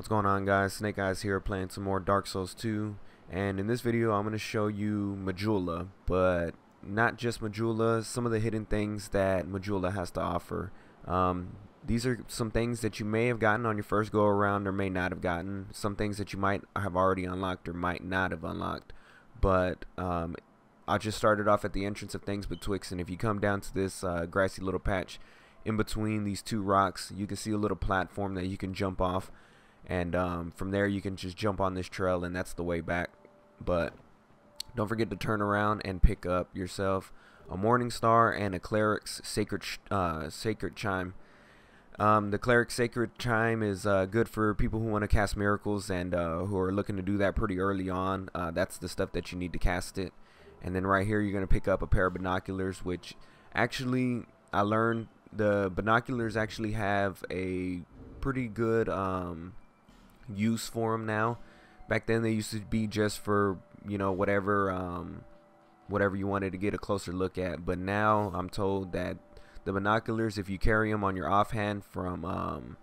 What's going on guys? Snake Eyes here playing some more Dark Souls 2 and in this video I'm going to show you Majula but not just Majula, some of the hidden things that Majula has to offer. Um, these are some things that you may have gotten on your first go around or may not have gotten. Some things that you might have already unlocked or might not have unlocked. But um, I just started off at the entrance of things betwixt and if you come down to this uh, grassy little patch in between these two rocks you can see a little platform that you can jump off and um, from there you can just jump on this trail and that's the way back. But don't forget to turn around and pick up yourself a morning star and a cleric's sacred uh, sacred chime. Um, the cleric's sacred chime is uh, good for people who want to cast miracles and uh, who are looking to do that pretty early on. Uh, that's the stuff that you need to cast it. And then right here you're gonna pick up a pair of binoculars which actually I learned the binoculars actually have a pretty good um, use for them now. Back then they used to be just for you know whatever um, whatever you wanted to get a closer look at. But now I'm told that the binoculars, if you carry them on your offhand from um,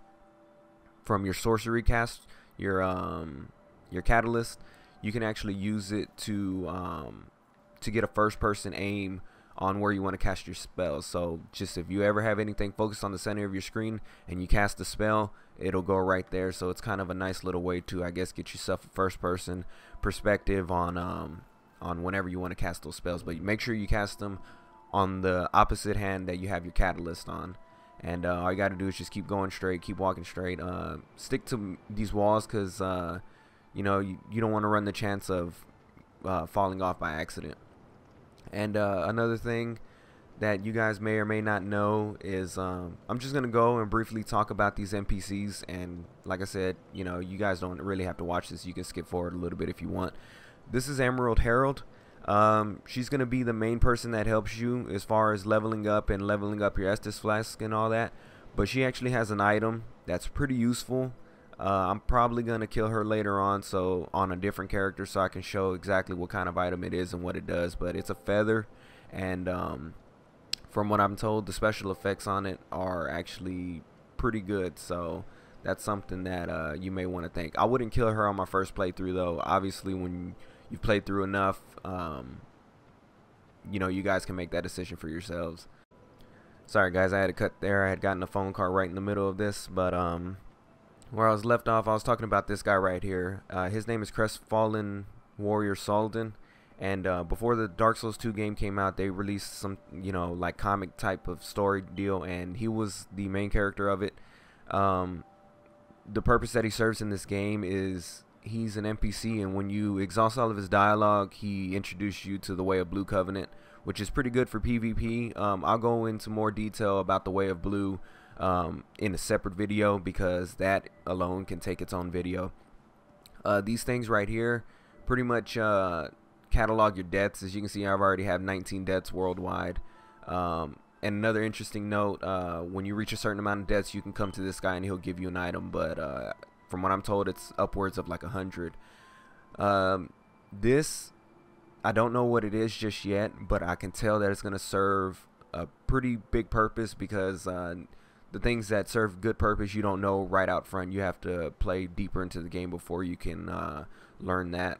from your sorcery cast, your um, your catalyst, you can actually use it to um, to get a first person aim on where you want to cast your spells. So just if you ever have anything focused on the center of your screen and you cast a spell, it'll go right there. So it's kind of a nice little way to, I guess, get yourself a first person perspective on um, on whenever you want to cast those spells. But make sure you cast them on the opposite hand that you have your catalyst on. And uh, all you got to do is just keep going straight, keep walking straight. Uh, stick to these walls because, uh, you know, you, you don't want to run the chance of uh, falling off by accident. And uh, another thing that you guys may or may not know is um, I'm just gonna go and briefly talk about these NPCs and like I said you know you guys don't really have to watch this. You can skip forward a little bit if you want. This is Emerald Herald. Um, she's gonna be the main person that helps you as far as leveling up and leveling up your Estus flask and all that. But she actually has an item that's pretty useful uh, I'm probably going to kill her later on so on a different character so I can show exactly what kind of item it is and what it does but it's a feather and um, from what I'm told the special effects on it are actually pretty good so that's something that uh, you may want to think. I wouldn't kill her on my first playthrough though. Obviously when you've played through enough um, you know you guys can make that decision for yourselves. Sorry guys I had to cut there. I had gotten a phone call right in the middle of this but um where I was left off, I was talking about this guy right here. Uh, his name is Crestfallen Warrior Saulden. And uh, before the Dark Souls 2 game came out, they released some, you know, like comic type of story deal, and he was the main character of it. Um, the purpose that he serves in this game is he's an NPC, and when you exhaust all of his dialogue, he introduces you to the Way of Blue Covenant, which is pretty good for PvP. Um, I'll go into more detail about the Way of Blue um, in a separate video because that alone can take its own video. Uh, these things right here pretty much uh, catalog your deaths. As you can see, I've already have 19 deaths worldwide. Um, and another interesting note, uh, when you reach a certain amount of deaths, you can come to this guy and he'll give you an item. But uh, from what I'm told, it's upwards of like a hundred. Um, this, I don't know what it is just yet, but I can tell that it's going to serve a pretty big purpose because uh, the things that serve good purpose you don't know right out front. You have to play deeper into the game before you can uh, learn that.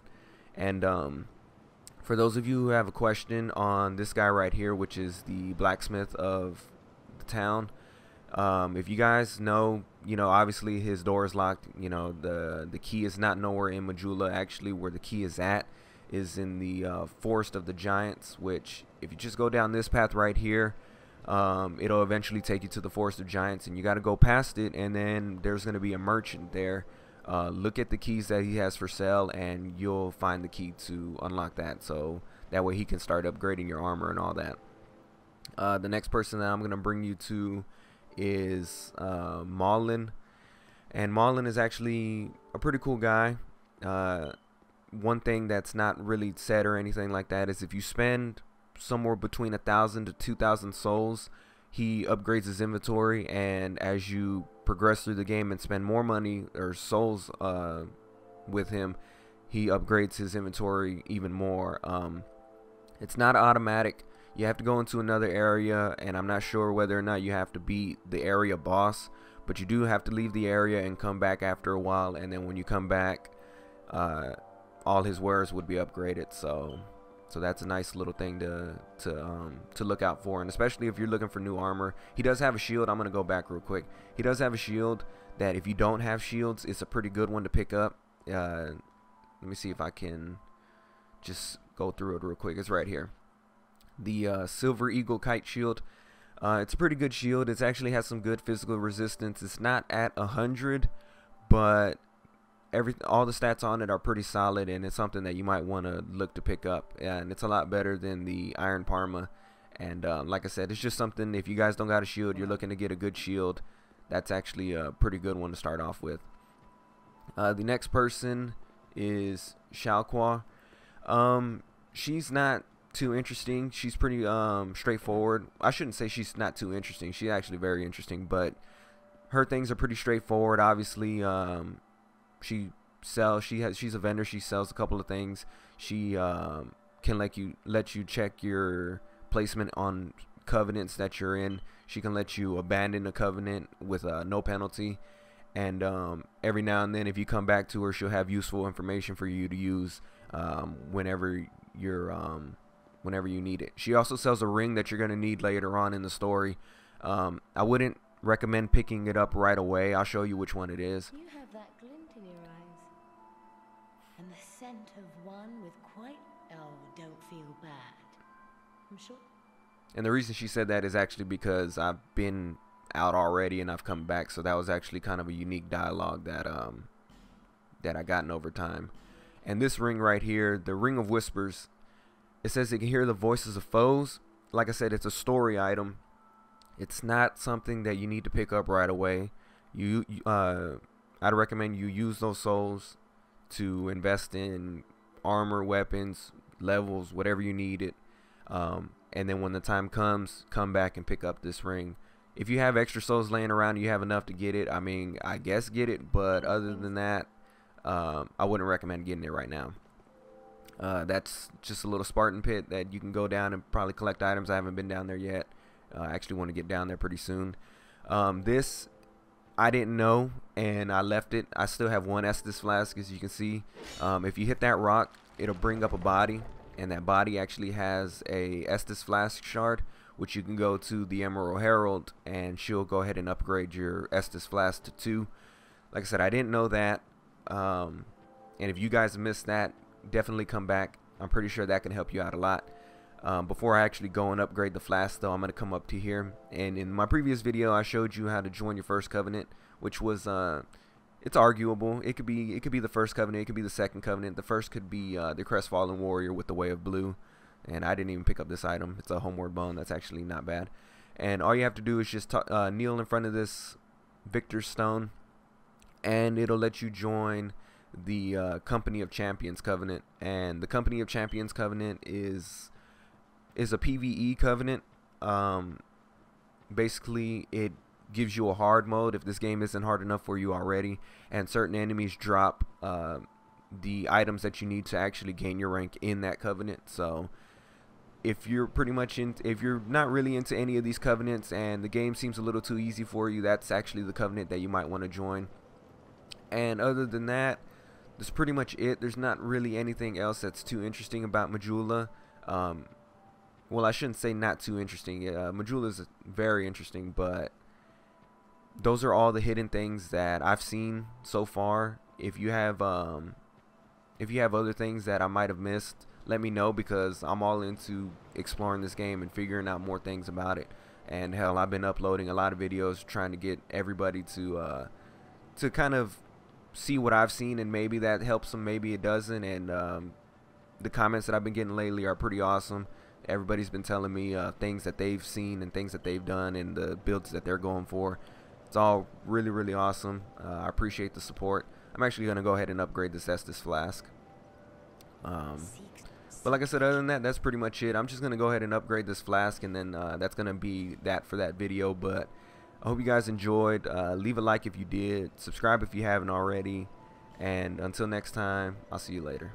And um, for those of you who have a question on this guy right here, which is the blacksmith of the town, um, if you guys know, you know, obviously his door is locked. You know, the the key is not nowhere in Majula. Actually, where the key is at is in the uh, forest of the giants. Which, if you just go down this path right here, um, it'll eventually take you to the Forest of Giants, and you got to go past it, and then there's going to be a merchant there. Uh, look at the keys that he has for sale, and you'll find the key to unlock that. So that way he can start upgrading your armor and all that. Uh, the next person that I'm going to bring you to is uh, Maughlin. And Maughlin is actually a pretty cool guy. Uh, one thing that's not really said or anything like that is if you spend somewhere between a thousand to two thousand souls. He upgrades his inventory and as you progress through the game and spend more money or souls uh, with him he upgrades his inventory even more. Um, it's not automatic. You have to go into another area and I'm not sure whether or not you have to beat the area boss but you do have to leave the area and come back after a while and then when you come back uh, all his wares would be upgraded so so that's a nice little thing to to um, to look out for. And especially if you're looking for new armor he does have a shield. I'm gonna go back real quick. He does have a shield that if you don't have shields it's a pretty good one to pick up. Uh, let me see if I can just go through it real quick. It's right here. The uh, silver eagle kite shield. Uh, it's a pretty good shield. It actually has some good physical resistance. It's not at a hundred, but every all the stats on it are pretty solid, and it's something that you might want to look to pick up. And it's a lot better than the Iron Parma. And um, like I said, it's just something. If you guys don't got a shield, you're looking to get a good shield. That's actually a pretty good one to start off with. Uh, the next person is Shalquoir. Um, she's not too interesting. She's pretty um, straightforward. I shouldn't say she's not too interesting. She's actually very interesting, but her things are pretty straightforward. Obviously, um, she sells. She has. She's a vendor. She sells a couple of things. She um, can let you let you check your placement on covenants that you're in. She can let you abandon a covenant with uh, no penalty. And um, every now and then, if you come back to her, she'll have useful information for you to use um, whenever you're um, whenever you need it. She also sells a ring that you're going to need later on in the story. Um, I wouldn't recommend picking it up right away. I'll show you which one it is. Your eyes. And the scent of one with quite... Oh, don't feel bad. I'm sure... And the reason she said that is actually because I've been out already and I've come back. So that was actually kind of a unique dialogue that um that I gotten over time. And this ring right here, the Ring of Whispers, it says it can hear the voices of foes. Like I said, it's a story item. It's not something that you need to pick up right away. You, uh, I'd recommend you use those souls to invest in armor, weapons, levels, whatever you need it. Um, and then when the time comes, come back and pick up this ring. If you have extra souls laying around, you have enough to get it. I mean, I guess get it, but other than that, um, I wouldn't recommend getting it right now. Uh, that's just a little Spartan pit that you can go down and probably collect items. I haven't been down there yet. Uh, I actually want to get down there pretty soon. Um, this I didn't know and I left it. I still have one Estus flask as you can see. Um, if you hit that rock, it'll bring up a body and that body actually has a Estus flask shard which you can go to the Emerald Herald and she'll go ahead and upgrade your Estus flask to 2. Like I said, I didn't know that. Um, and if you guys missed that, definitely come back. I'm pretty sure that can help you out a lot. Um, before I actually go and upgrade the flask though I'm gonna come up to here. And in my previous video I showed you how to join your first covenant which was uh, it's arguable. It could be it could be the first covenant it could be the second covenant. The first could be uh, the crestfallen warrior with the way of blue. And I didn't even pick up this item. It's a homeward bone. That's actually not bad. And all you have to do is just uh, kneel in front of this victor stone and it'll let you join the uh, Company of Champions Covenant, and the Company of Champions Covenant is is a PVE covenant. Um, basically, it gives you a hard mode if this game isn't hard enough for you already, and certain enemies drop uh, the items that you need to actually gain your rank in that covenant. So if you're pretty much in if you're not really into any of these covenants and the game seems a little too easy for you that's actually the covenant that you might want to join and other than that that's pretty much it. There's not really anything else that's too interesting about Majula. Um, well, I shouldn't say not too interesting. Uh, Majula is very interesting, but those are all the hidden things that I've seen so far. If you have um, if you have other things that I might have missed, let me know because I'm all into exploring this game and figuring out more things about it. And hell, I've been uploading a lot of videos trying to get everybody to uh, to kind of see what I've seen and maybe that helps them, maybe it doesn't. And um, the comments that I've been getting lately are pretty awesome. Everybody's been telling me uh, things that they've seen and things that they've done and the builds that they're going for. It's all really, really awesome. Uh, I appreciate the support. I'm actually going to go ahead and upgrade this Estus Flask. Um, but like I said, other than that, that's pretty much it. I'm just going to go ahead and upgrade this flask, and then uh, that's going to be that for that video. But I hope you guys enjoyed. Uh, leave a like if you did. Subscribe if you haven't already. And until next time, I'll see you later.